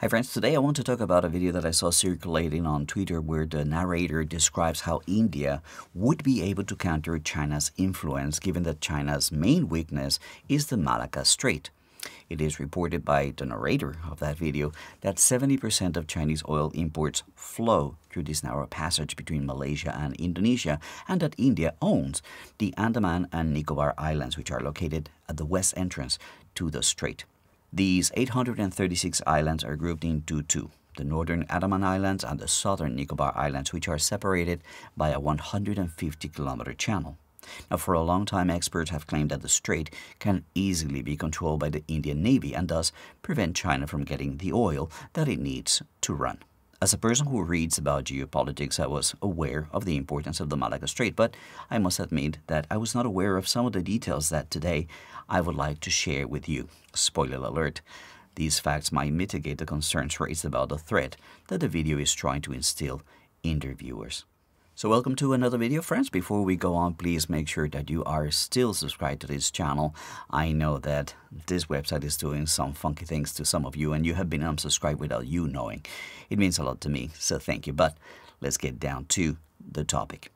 Hi friends, today I want to talk about a video that I saw circulating on Twitter where the narrator describes how India would be able to counter China's influence given that China's main weakness is the Malacca Strait. It is reported by the narrator of that video that 70% of Chinese oil imports flow through this narrow passage between Malaysia and Indonesia, and that India owns the Andaman and Nicobar Islands, which are located at the west entrance to the strait. These 836 islands are grouped into two the northern Andaman Islands and the southern Nicobar Islands, which are separated by a 150 kilometer channel. Now, for a long time, experts have claimed that the strait can easily be controlled by the Indian Navy and thus prevent China from getting the oil that it needs to run. As a person who reads about geopolitics, I was aware of the importance of the Malacca Strait, but I must admit that I was not aware of some of the details that today I would like to share with you. Spoiler alert. These facts might mitigate the concerns raised about the threat that the video is trying to instill in their viewers. So welcome to another video friends. Before we go on, please make sure that you are still subscribed to this channel. I know that this website is doing some funky things to some of you and you have been unsubscribed without you knowing. It means a lot to me, so thank you. But let's get down to the topic.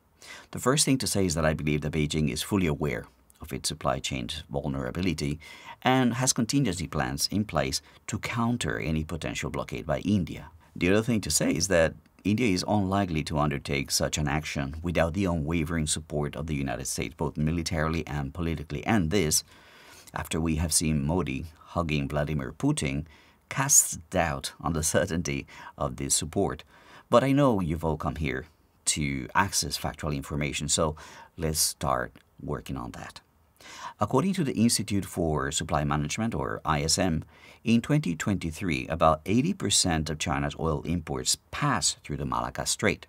The first thing to say is that I believe that Beijing is fully aware of its supply chain vulnerability and has contingency plans in place to counter any potential blockade by India. The other thing to say is that India is unlikely to undertake such an action without the unwavering support of the United States, both militarily and politically. And this, after we have seen Modi hugging Vladimir Putin, casts doubt on the certainty of this support. But I know you've all come here to access factual information, so let's start working on that. According to the Institute for Supply Management, or ISM, in 2023, about 80% of China's oil imports pass through the Malacca Strait,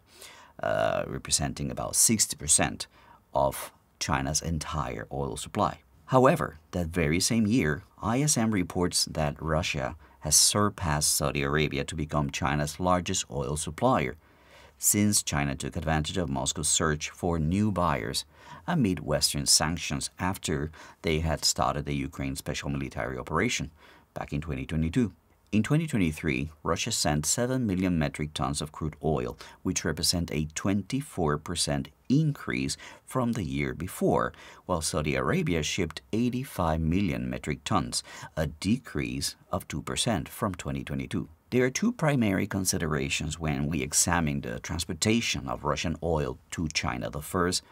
uh, representing about 60% of China's entire oil supply. However, that very same year, ISM reports that Russia has surpassed Saudi Arabia to become China's largest oil supplier, since China took advantage of Moscow's search for new buyers amid Western sanctions after they had started the Ukraine special military operation back in 2022. In 2023, Russia sent 7 million metric tons of crude oil, which represent a 24% increase from the year before, while Saudi Arabia shipped 85 million metric tons, a decrease of 2% from 2022. There are two primary considerations when we examine the transportation of Russian oil to China. The first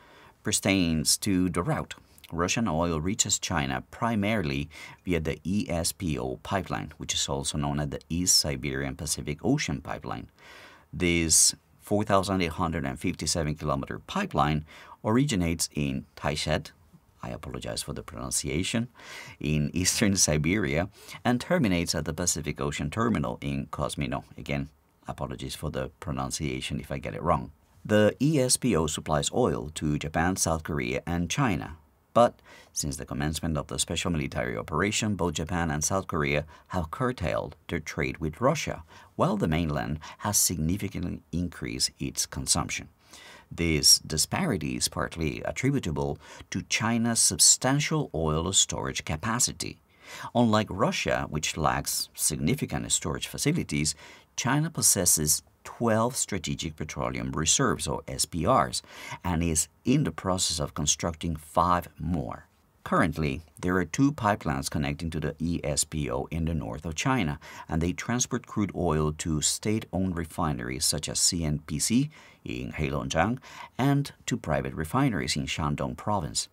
pertains to the route. Russian oil reaches China primarily via the ESPO pipeline, which is also known as the East Siberian Pacific Ocean Pipeline. This 4,857 kilometer pipeline originates in Taizhet, I apologize for the pronunciation, in eastern Siberia and terminates at the Pacific Ocean Terminal in Kozmino. Again, apologies for the pronunciation if I get it wrong. The ESPO supplies oil to Japan, South Korea, and China. But since the commencement of the special military operation, both Japan and South Korea have curtailed their trade with Russia, while the mainland has significantly increased its consumption. This disparity is partly attributable to China's substantial oil storage capacity. Unlike Russia, which lacks significant storage facilities, China possesses 12 strategic petroleum reserves, or SPRs, and is in the process of constructing five more. Currently, there are two pipelines connecting to the ESPO in the north of China, and they transport crude oil to state-owned refineries such as CNPC in Heilongjiang and to private refineries in Shandong province.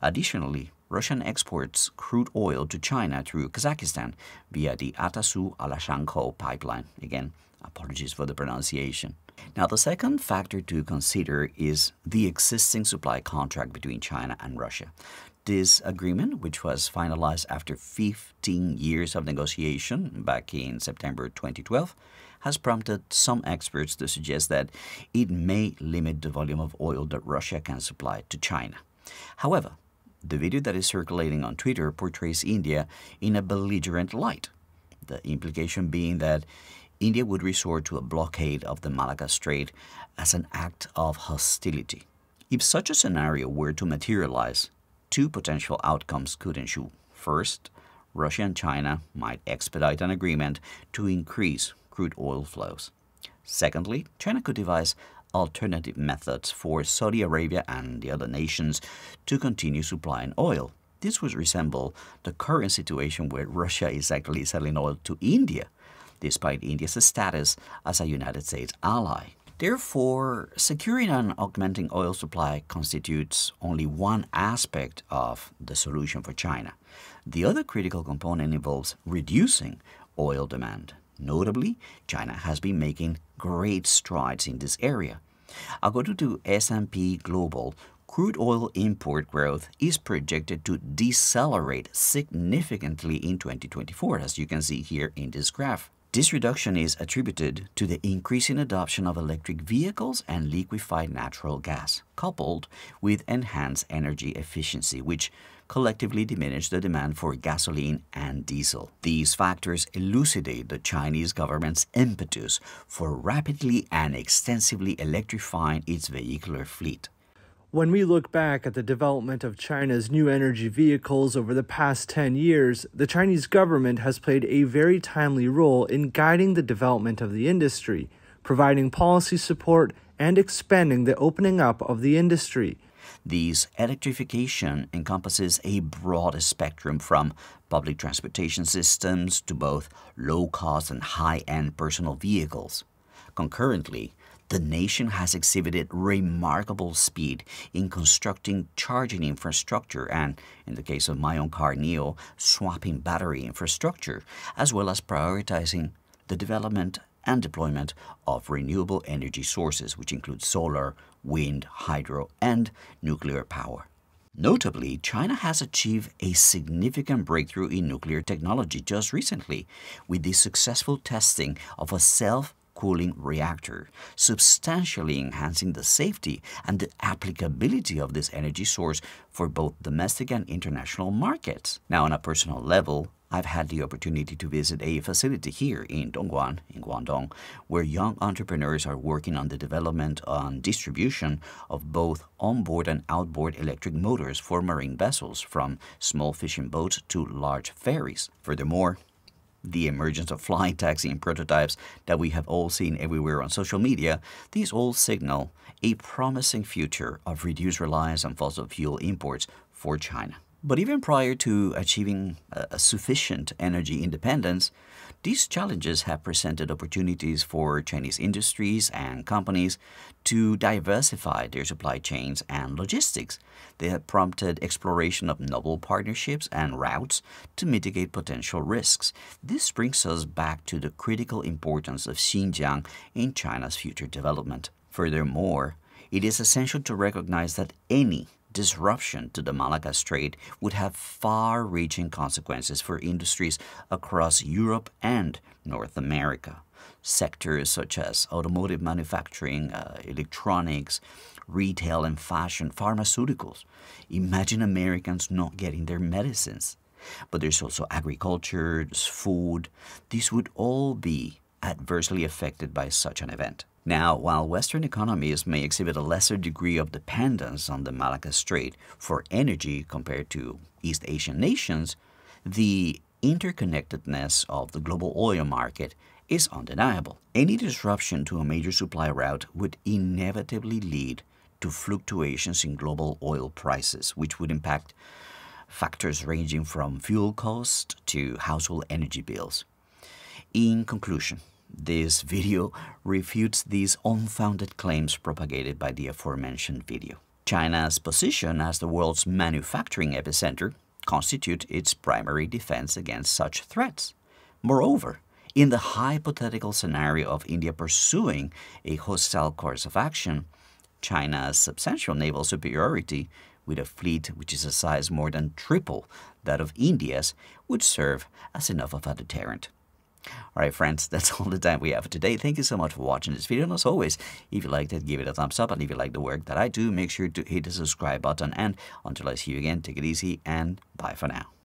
Additionally, Russian exports crude oil to China through Kazakhstan via the Atasu Alashankou pipeline. Again, apologies for the pronunciation. Now, the second factor to consider is the existing supply contract between China and Russia. This agreement, which was finalized after 15 years of negotiation back in September 2012, has prompted some experts to suggest that it may limit the volume of oil that Russia can supply to China. However, the video that is circulating on Twitter portrays India in a belligerent light, the implication being that India would resort to a blockade of the Malacca Strait as an act of hostility. If such a scenario were to materialize, two potential outcomes could ensue. First, Russia and China might expedite an agreement to increase crude oil flows. Secondly, China could devise alternative methods for Saudi Arabia and the other nations to continue supplying oil. This would resemble the current situation where Russia is actually selling oil to India, despite India's status as a United States ally. Therefore, securing and augmenting oil supply constitutes only one aspect of the solution for China. The other critical component involves reducing oil demand. Notably, China has been making great strides in this area. According to S&P Global, crude oil import growth is projected to decelerate significantly in 2024, as you can see here in this graph. This reduction is attributed to the increasing adoption of electric vehicles and liquefied natural gas, coupled with enhanced energy efficiency, which collectively diminish the demand for gasoline and diesel. These factors elucidate the Chinese government's impetus for rapidly and extensively electrifying its vehicular fleet. When we look back at the development of China's new energy vehicles over the past 10 years, the Chinese government has played a very timely role in guiding the development of the industry, providing policy support, and expanding the opening up of the industry. These electrification encompasses a broad spectrum from public transportation systems to both low cost and high end personal vehicles. Concurrently, the nation has exhibited remarkable speed in constructing charging infrastructure and, in the case of my own car NIO, swapping battery infrastructure, as well as prioritizing the development and deployment of renewable energy sources, which include solar, wind, hydro, and nuclear power. Notably, China has achieved a significant breakthrough in nuclear technology just recently with the successful testing of a self cooling reactor, substantially enhancing the safety and the applicability of this energy source for both domestic and international markets. Now, on a personal level, I've had the opportunity to visit a facility here in Dongguan, in Guangdong, where young entrepreneurs are working on the development and distribution of both onboard and outboard electric motors for marine vessels, from small fishing boats to large ferries. Furthermore, the emergence of flying taxi and prototypes that we have all seen everywhere on social media, these all signal a promising future of reduced reliance on fossil fuel imports for China. But even prior to achieving uh, a sufficient energy independence, these challenges have presented opportunities for Chinese industries and companies to diversify their supply chains and logistics. They have prompted exploration of novel partnerships and routes to mitigate potential risks. This brings us back to the critical importance of Xinjiang in China's future development. Furthermore, it is essential to recognize that any disruption to the Malacca Strait would have far reaching consequences for industries across Europe and North America. Sectors such as automotive manufacturing, uh, electronics, retail and fashion, pharmaceuticals. Imagine Americans not getting their medicines. But there's also agriculture, food. These would all be adversely affected by such an event. Now, while Western economies may exhibit a lesser degree of dependence on the Malacca Strait for energy compared to East Asian nations, the interconnectedness of the global oil market is undeniable. Any disruption to a major supply route would inevitably lead to fluctuations in global oil prices, which would impact factors ranging from fuel cost to household energy bills. In conclusion, this video refutes these unfounded claims propagated by the aforementioned video. China's position as the world's manufacturing epicenter constitute its primary defense against such threats. Moreover, in the hypothetical scenario of India pursuing a hostile course of action, China's substantial naval superiority, with a fleet which is a size more than triple that of India's, would serve as enough of a deterrent. All right, friends, that's all the time we have for today. Thank you so much for watching this video. And as always, if you liked it, give it a thumbs up. And if you like the work that I do, make sure to hit the subscribe button. And until I see you again, take it easy and bye for now.